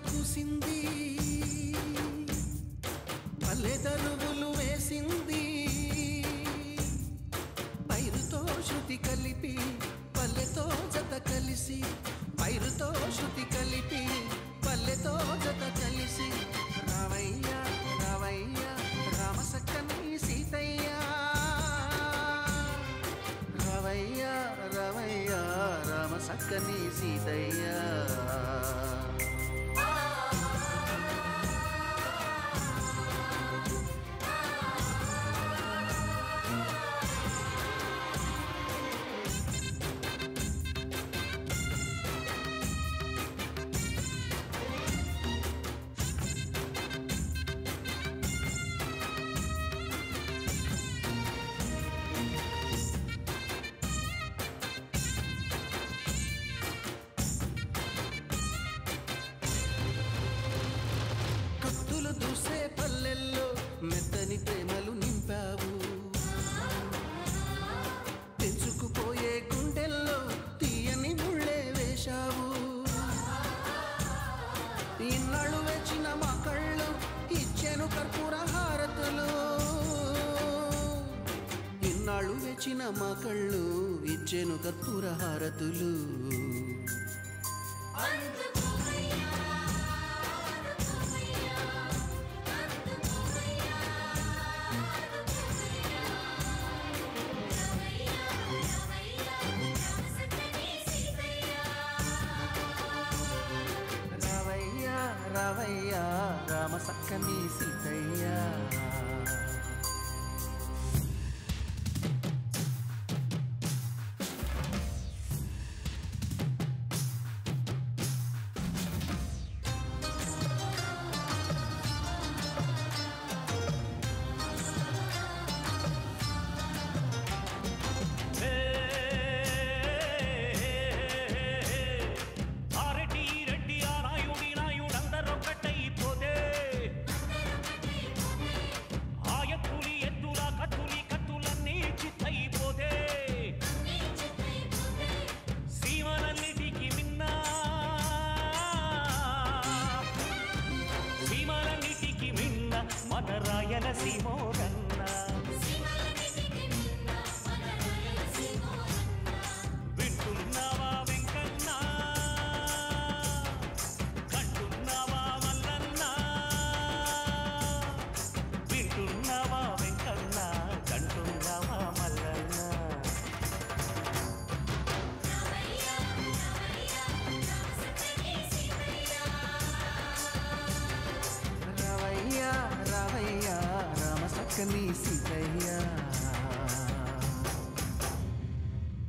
కూసింది. పల్లె దరువులు వేసింది. పైరుతో శృతి కలిపి పల్లెతో జత కలిసి పైరుతో శృతి కలిపి పల్లెతో జత కలిసి. రావయ్యా రావయ్యా రామసక్కని సీతయ్య. రవయ్యా రవయ్యా రామసక్కని సీతయ్య. ఇన్నాళ్ళు వెచ్చిన మా కళ్ళు ఇచ్చాను కర్పూర హారతులు. రవయ్యా రామ సక్కని సీతయ్యా. hacemos రావయ్య రావయ్య రామ సక్కని సీతయ్య